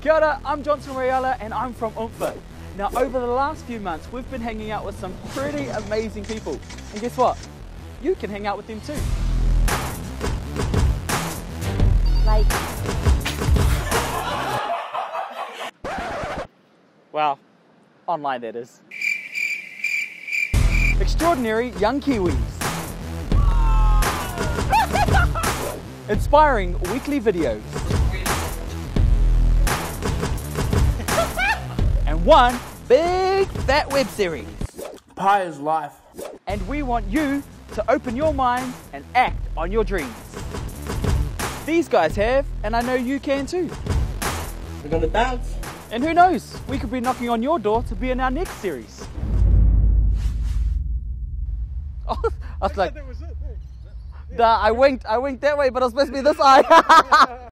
Kia ora, I'm Johnson Raela and I'm from Oompher. Now over the last few months we've been hanging out with some pretty amazing people. And guess what? You can hang out with them too. Like, Well, online that is. Extraordinary young Kiwis. Inspiring weekly videos. One big fat web series. Pie is life. And we want you to open your mind and act on your dreams. These guys have, and I know you can too. We're gonna dance. And who knows, we could be knocking on your door to be in our next series. Oh, I was like, That was it. nah, I winked, I winked that way, but I was supposed to be this eye.